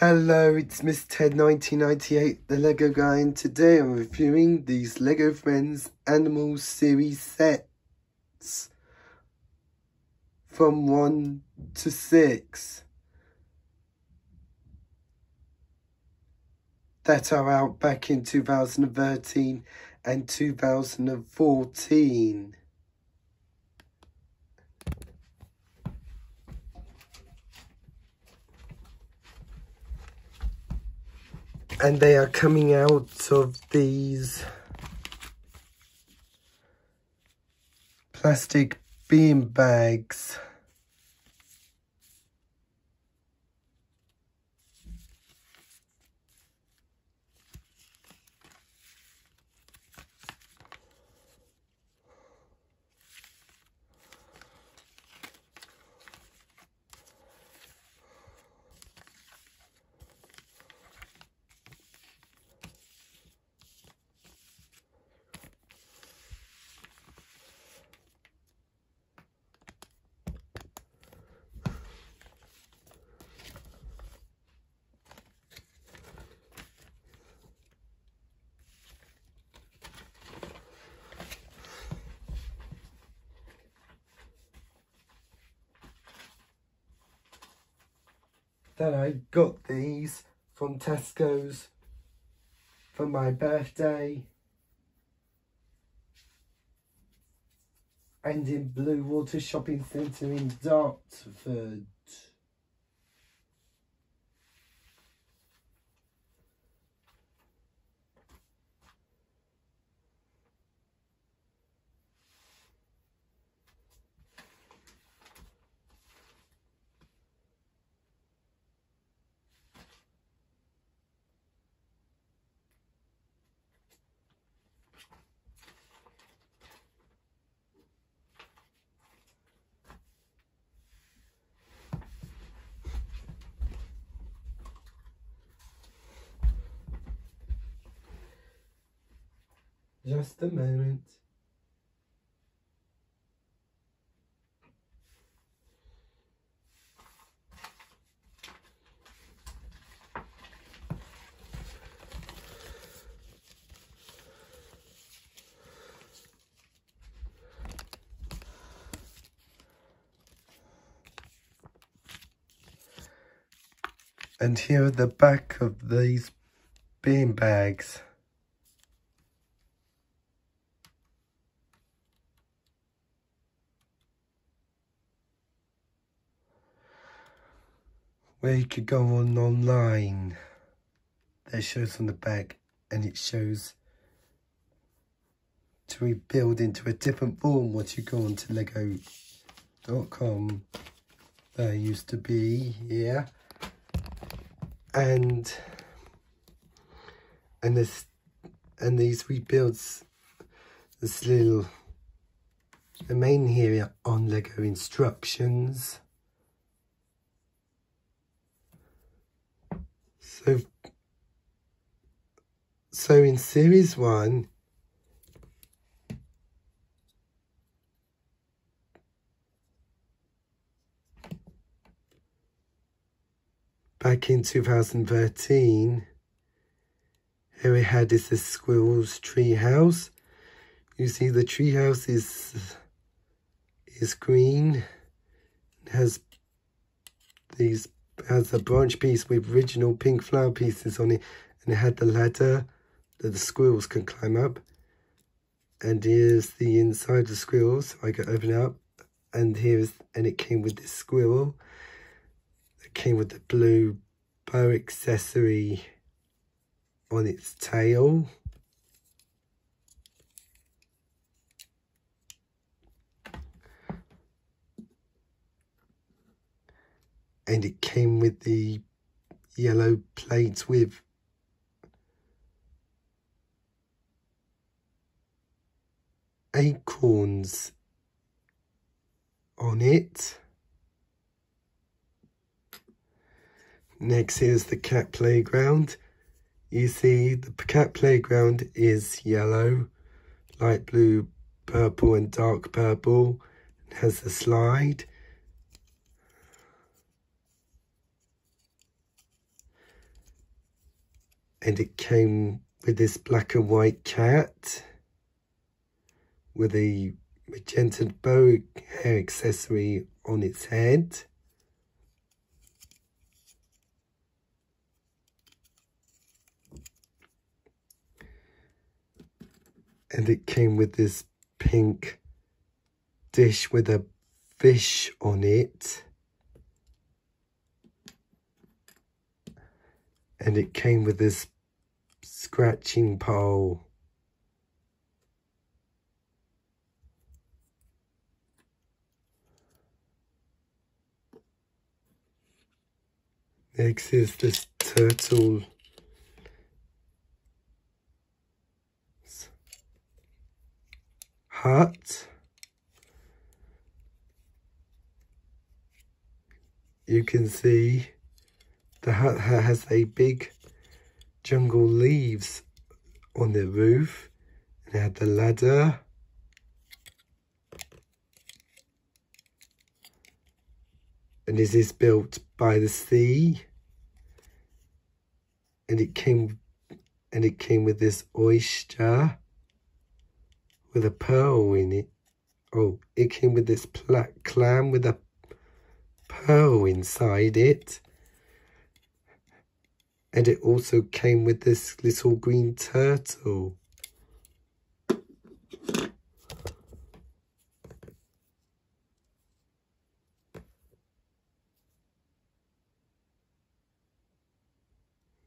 Hello, it's Mr Ted 1998, the Lego guy, and today I'm reviewing these Lego Friends Animal Series sets from 1 to 6 that are out back in 2013 and 2014. And they are coming out of these plastic bean bags. That I got these from Tesco's for my birthday. And in Bluewater Shopping Centre in Dartford. Just a moment. And here are the back of these bean bags. Where you could go on online. There shows on the back and it shows to rebuild into a different form once you go onto lego.com. There used to be, yeah. And and this and these rebuilds this little the main here on Lego instructions So, so in series one, back in 2013, here we had is the squirrel's tree house. You see the tree house is is green. It has these has a branch piece with original pink flower pieces on it and it had the ladder that the squirrels can climb up. And here's the inside of the squirrel so I can open it up and here's and it came with this squirrel. It came with the blue bow accessory on its tail and it came with the yellow plates with acorns on it. Next is the cat playground. You see the cat playground is yellow, light blue, purple and dark purple. It has a slide And it came with this black and white cat with a magenta bow hair accessory on its head. And it came with this pink dish with a fish on it. And it came with this scratching pole. Next is this turtle hut. You can see the hut has a big jungle leaves on the roof. And had the ladder. And this is built by the sea. And it came and it came with this oyster with a pearl in it. Oh, it came with this black clam with a pearl inside it. And it also came with this little green turtle.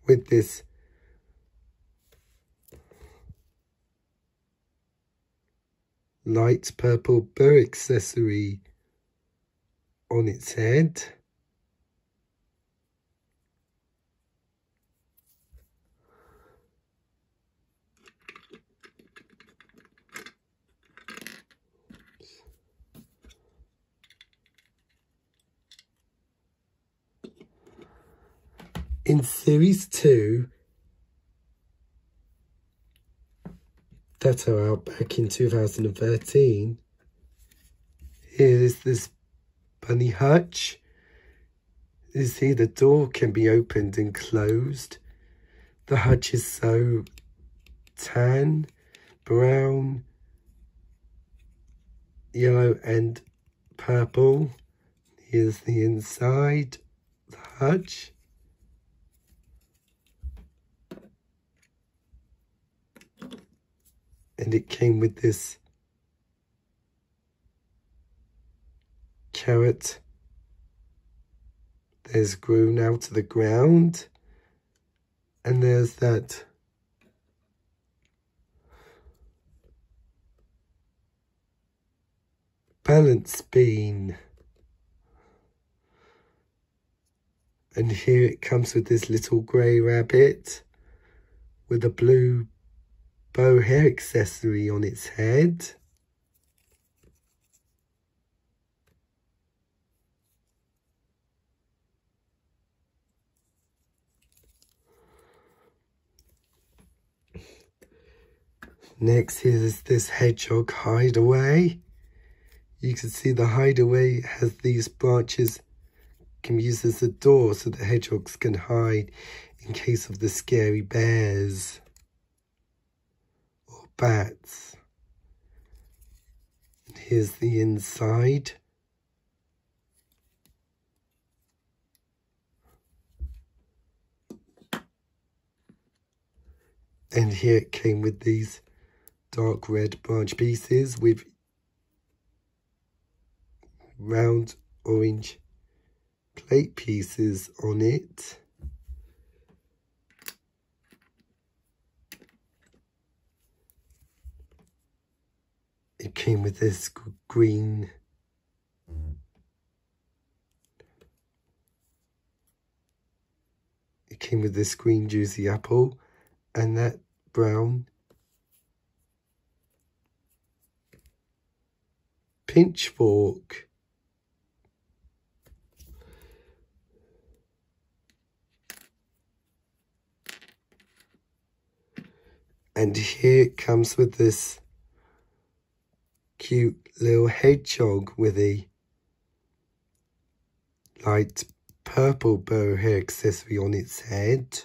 With this light purple bow accessory on its head. In series two, that are out back in 2013, here is this bunny hutch. You see the door can be opened and closed. The hutch is so tan, brown, yellow and purple. Here's the inside, the hutch. And it came with this carrot. There's grown out of the ground. And there's that balance bean. And here it comes with this little grey rabbit with a blue bow hair accessory on its head. Next is this hedgehog hideaway. You can see the hideaway has these branches can be used as a door so the hedgehogs can hide in case of the scary bears bats. Here's the inside. And here it came with these dark red branch pieces with round orange plate pieces on it. It came with this green. It came with this green juicy apple and that brown pitchfork and here it comes with this cute little hedgehog with a light purple bow hair accessory on its head.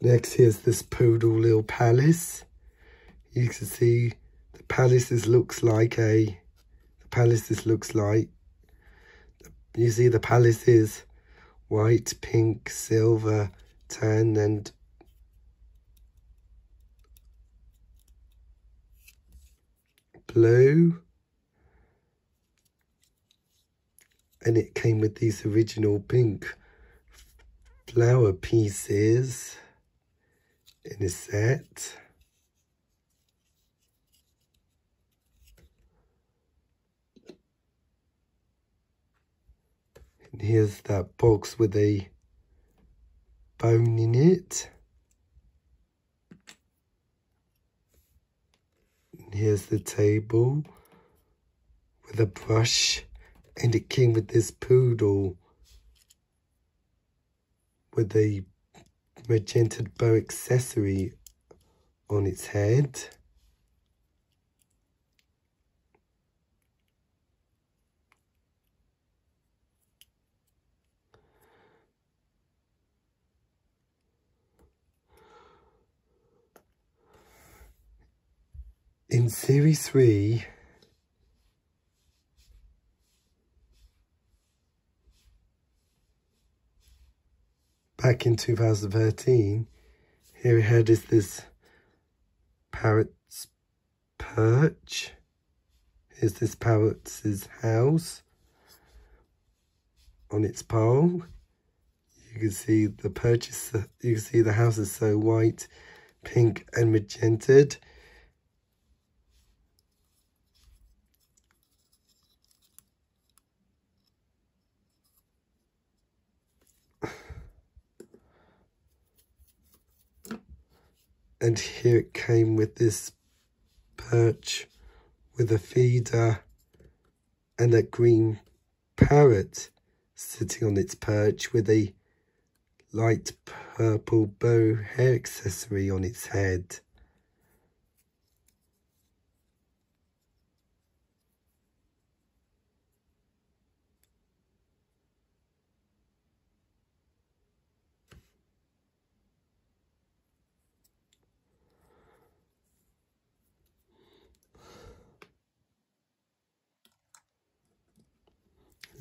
Next, here's this poodle little palace. You can see the palace this looks like a, the palace this looks like, you see the palace is white, pink, silver, tan and blue. And it came with these original pink flower pieces in a set. Here's that box with a bone in it. And here's the table with a brush and it came with this poodle with a magenta bow accessory on its head. In Series 3, back in 2013, here we had is this parrot's perch. Here's this parrot's house on its pole. You can see the perch is, you can see the house is so white, pink and magentaed. And here it came with this perch with a feeder and a green parrot sitting on its perch with a light purple bow hair accessory on its head.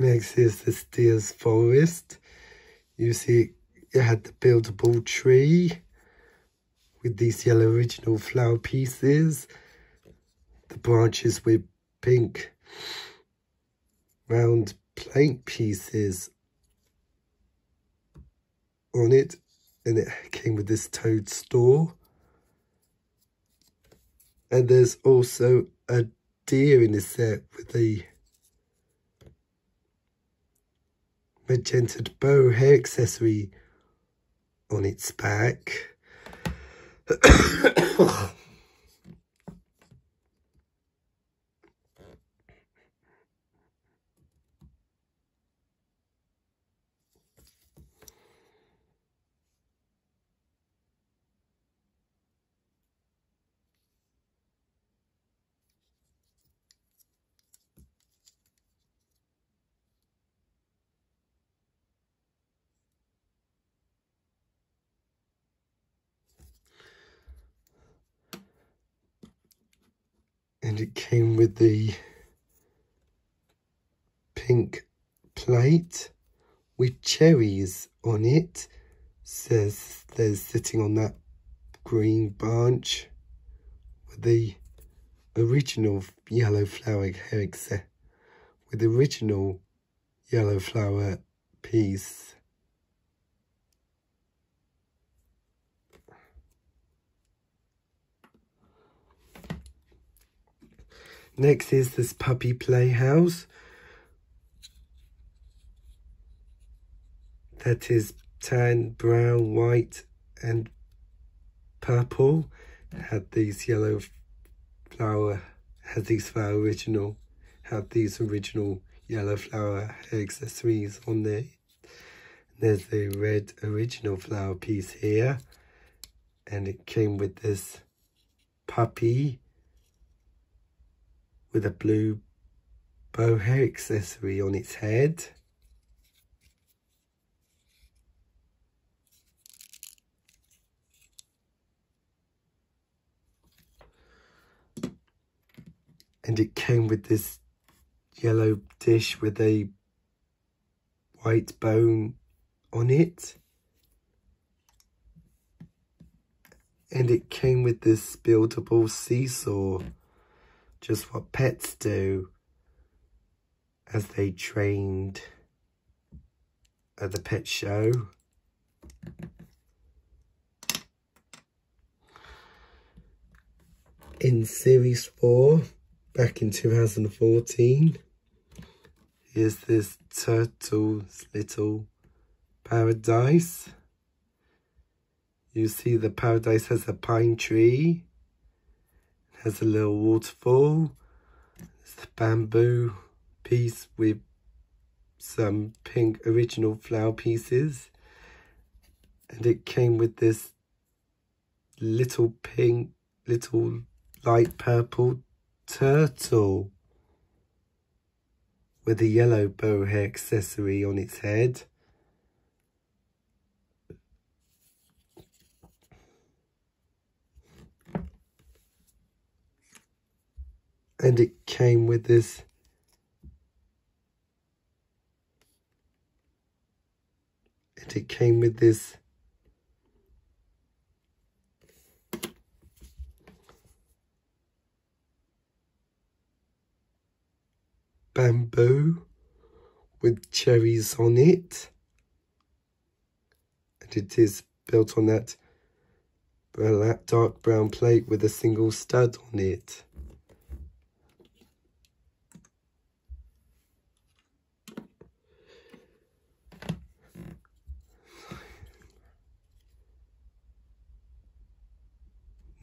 Next is the Steers Forest. You see it had the buildable tree with these yellow original flower pieces. The branches with pink round plank pieces on it. And it came with this toadstool. And there's also a deer in the set with a magenta bow hair accessory on its back. And it came with the pink plate with cherries on it. Says there's sitting on that green branch with the original yellow flower with the original yellow flower piece Next is this puppy playhouse. That is tan, brown, white and purple. Had these yellow flower, had these flower original, had these original yellow flower accessories on there. There's the red original flower piece here. And it came with this puppy with a blue bow hair accessory on its head. And it came with this yellow dish with a white bone on it. And it came with this buildable seesaw just what pets do as they trained at the pet show. In Series 4, back in 2014, here's this turtle's little paradise. You see the paradise has a pine tree, has a little waterfall, there's the bamboo piece with some pink original flower pieces and it came with this little pink little light purple turtle with a yellow bow hair accessory on its head. And it came with this and it came with this bamboo with cherries on it. And it is built on that dark brown plate with a single stud on it.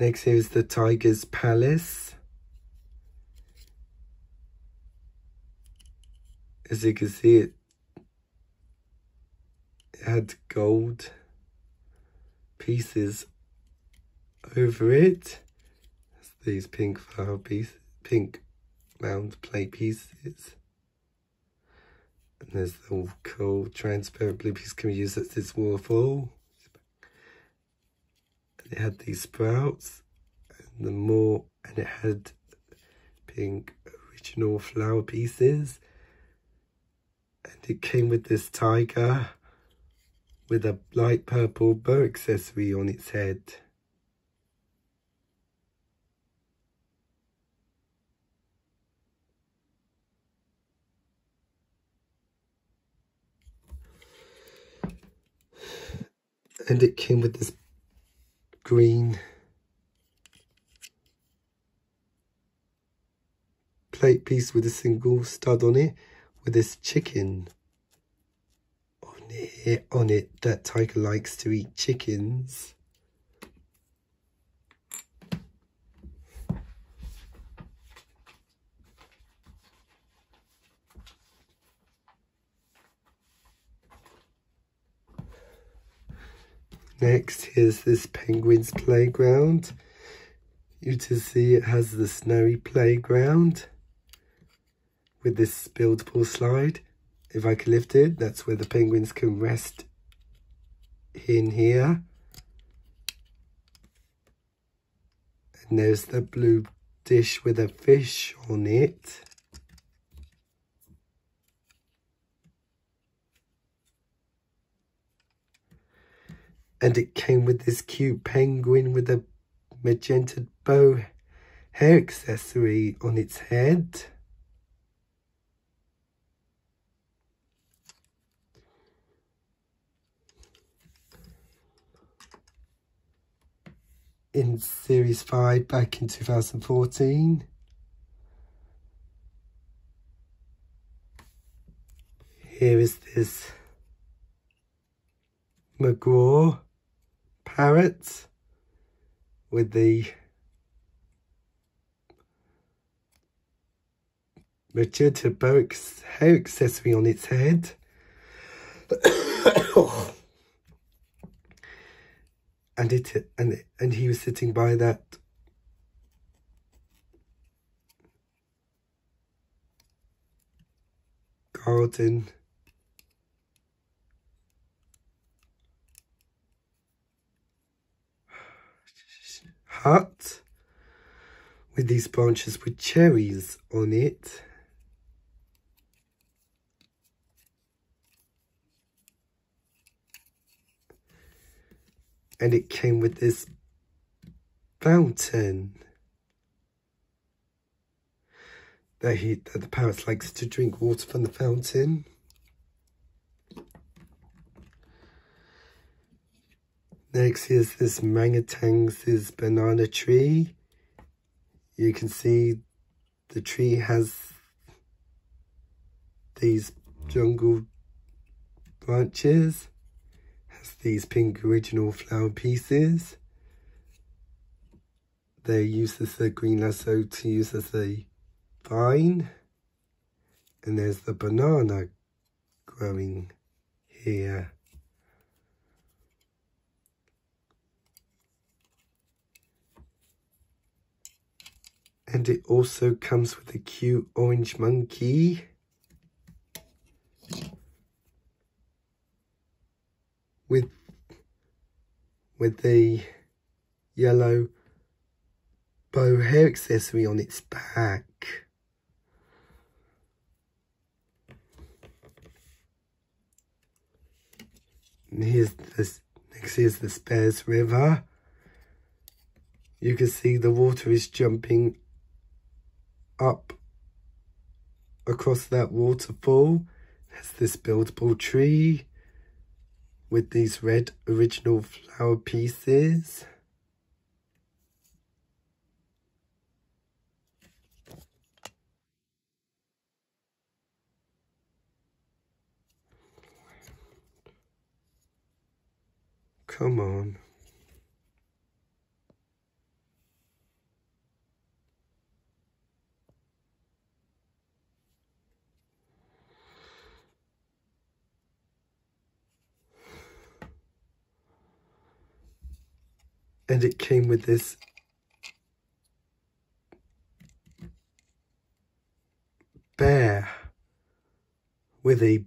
Next here is the Tiger's Palace. As you can see, it, had gold pieces over it. these pink flower pieces, pink round plate pieces. And there's the cool transparent blue piece can be used as this waterfall it had these sprouts and the more and it had pink original flower pieces. And it came with this tiger with a light purple bow accessory on its head. And it came with this green. Plate piece with a single stud on it with this chicken on it on it that tiger likes to eat chickens Next, here's this penguin's playground. You can see it has the snowy playground with this buildable slide. If I can lift it, that's where the penguins can rest in here. And there's the blue dish with a fish on it. And it came with this cute penguin with a magenta bow hair accessory on its head. In Series 5 back in 2014. Here is this Macaw parrot with the magenta bow hair accessory on its head. and it and and he was sitting by that garden hut with these branches with cherries on it. And it came with this fountain that he that the parrot likes to drink water from the fountain. Next is this Mangatang's banana tree. You can see the tree has these jungle branches, has these pink original flower pieces. They use as a green lasso to use as a vine. And there's the banana growing here. And it also comes with a cute orange monkey. With, with the yellow bow hair accessory on its back. And here's this, next here's the Spares River. You can see the water is jumping up across that waterfall. There's this buildable tree with these red original flower pieces. Come on. And it came with this bear with a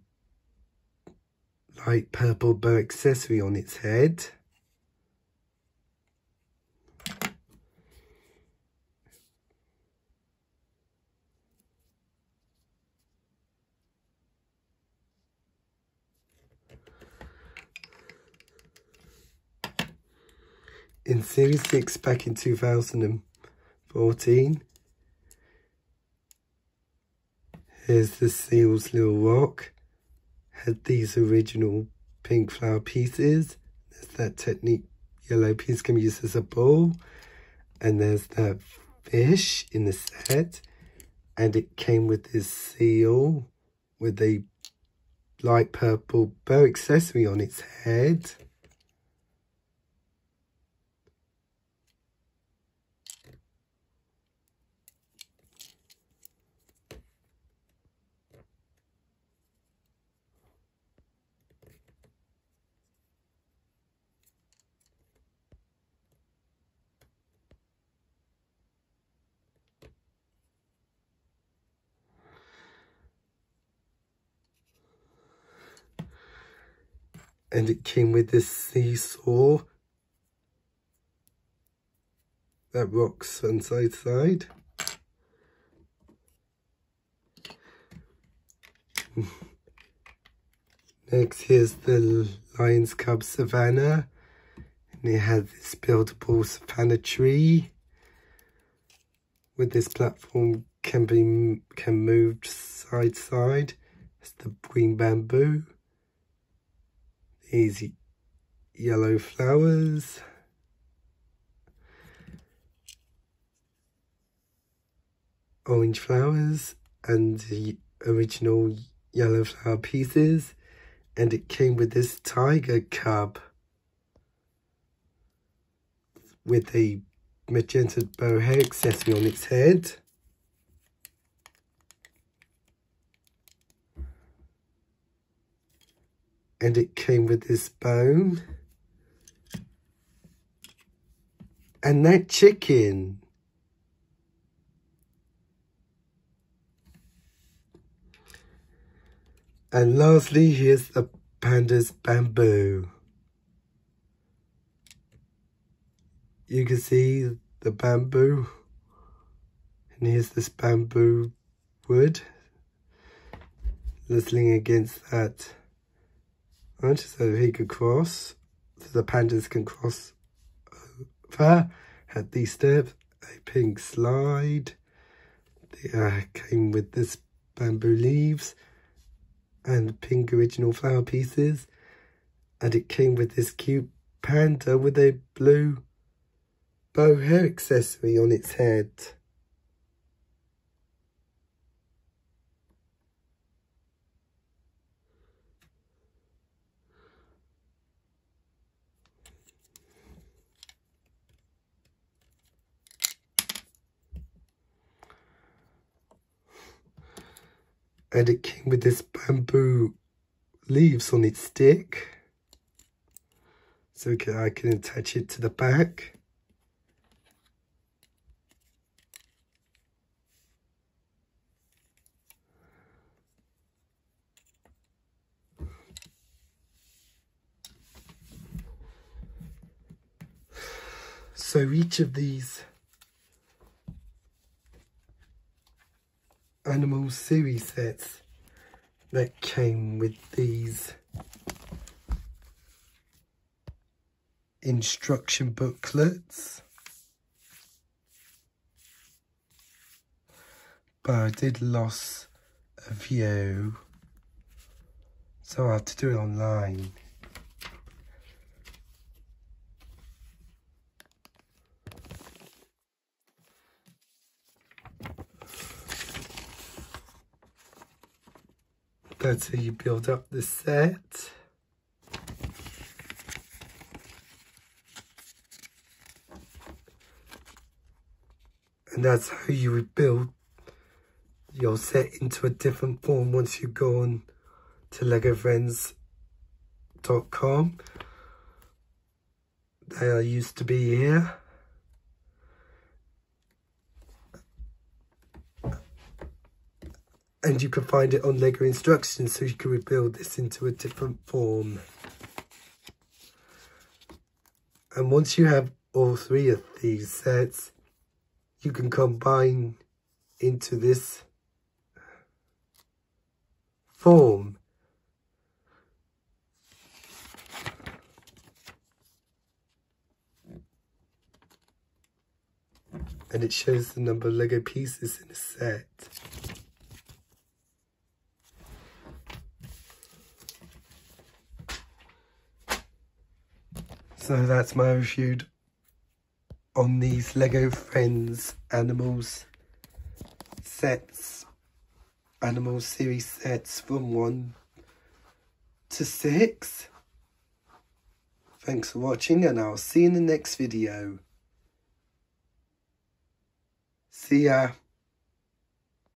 light purple bow accessory on its head. in Series 6 back in 2014. Here's the Seal's Little Rock. Had these original pink flower pieces. There's that Technic yellow piece can be used as a ball. And there's that fish in the set. And it came with this seal with a light purple bow accessory on its head. And it came with this seesaw that rocks on side to side. Next, here's the Lion's Cub Savannah. And it has this buildable savannah tree. With this platform can be can move side side. It's the green bamboo easy yellow flowers. Orange flowers and the original yellow flower pieces. And it came with this tiger cub with a magenta bow hair accessory on its head. And it came with this bone. And that chicken. And lastly, here's the panda's bamboo. You can see the bamboo And here's this bamboo wood. Listening against that Right, so he could cross. So the pandas can cross over. Had these steps. A pink slide. They uh, came with this bamboo leaves and pink original flower pieces. And it came with this cute panda with a blue bow hair accessory on its head. And it came with this bamboo leaves on its stick. So I can attach it to the back. So each of these animal series sets that came with these instruction booklets. But I did lose a few, so I had to do it online. How you build up the set. And that's how you would build your set into a different form once you go on to legofriends.com. They are used to be here. And you can find it on Lego instructions so you can rebuild this into a different form. And once you have all three of these sets, you can combine into this form. And it shows the number of Lego pieces in a set. So that's my review on these Lego Friends Animals sets, Animal series sets from 1 to 6. Thanks for watching and I'll see you in the next video. See ya.